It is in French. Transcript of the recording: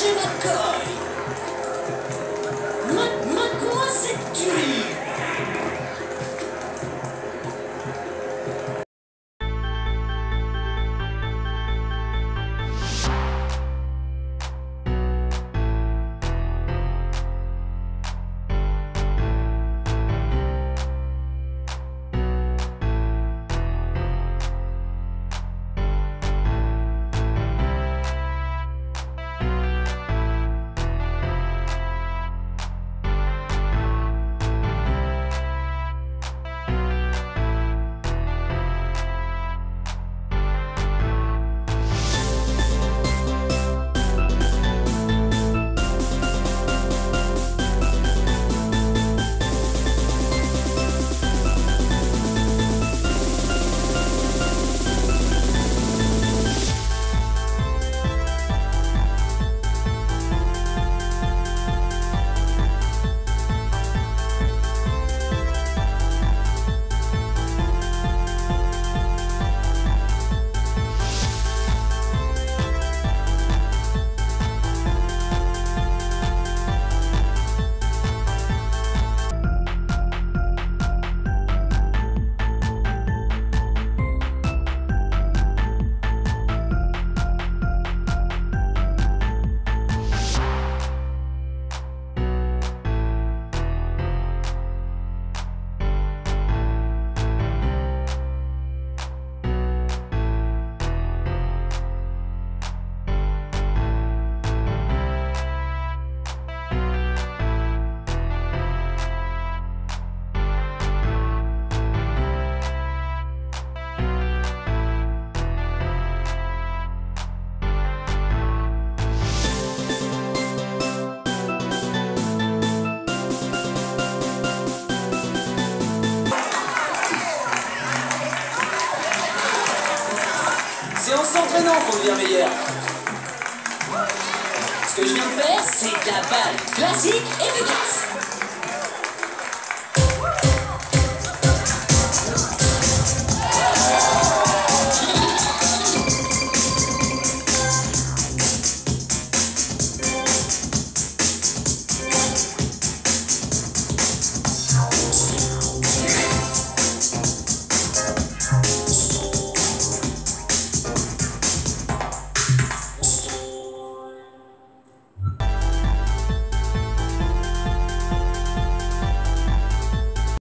Jim and Guy. C'est en s'entraînant qu'on devient meilleur. Ce que je viens de faire, c'est de la balle classique efficace.